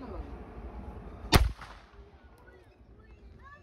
Vámonos.